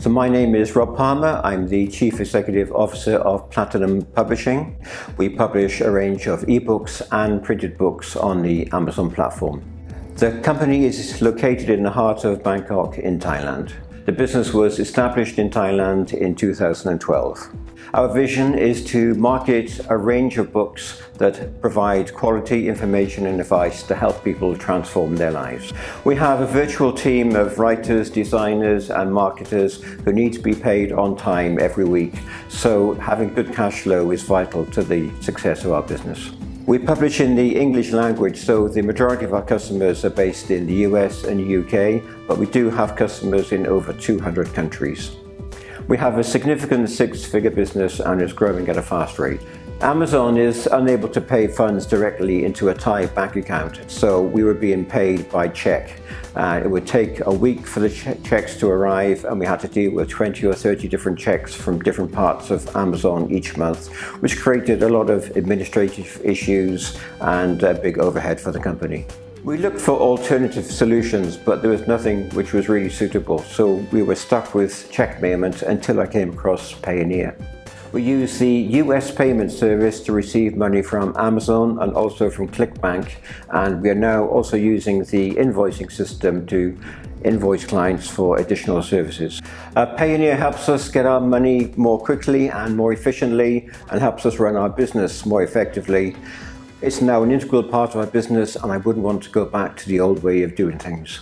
So my name is Rob Palmer. I'm the Chief Executive Officer of Platinum Publishing. We publish a range of ebooks and printed books on the Amazon platform. The company is located in the heart of Bangkok in Thailand. The business was established in Thailand in 2012. Our vision is to market a range of books that provide quality information and advice to help people transform their lives. We have a virtual team of writers, designers and marketers who need to be paid on time every week, so having good cash flow is vital to the success of our business. We publish in the English language, so the majority of our customers are based in the US and UK, but we do have customers in over 200 countries. We have a significant six-figure business and is growing at a fast rate. Amazon is unable to pay funds directly into a Thai bank account, so we were being paid by check. Uh, it would take a week for the che checks to arrive and we had to deal with 20 or 30 different checks from different parts of Amazon each month, which created a lot of administrative issues and a big overhead for the company. We looked for alternative solutions, but there was nothing which was really suitable, so we were stuck with check payment until I came across Payoneer. We use the US payment service to receive money from Amazon and also from ClickBank, and we are now also using the invoicing system to invoice clients for additional services. Uh, Payoneer helps us get our money more quickly and more efficiently and helps us run our business more effectively. It's now an integral part of our business and I wouldn't want to go back to the old way of doing things.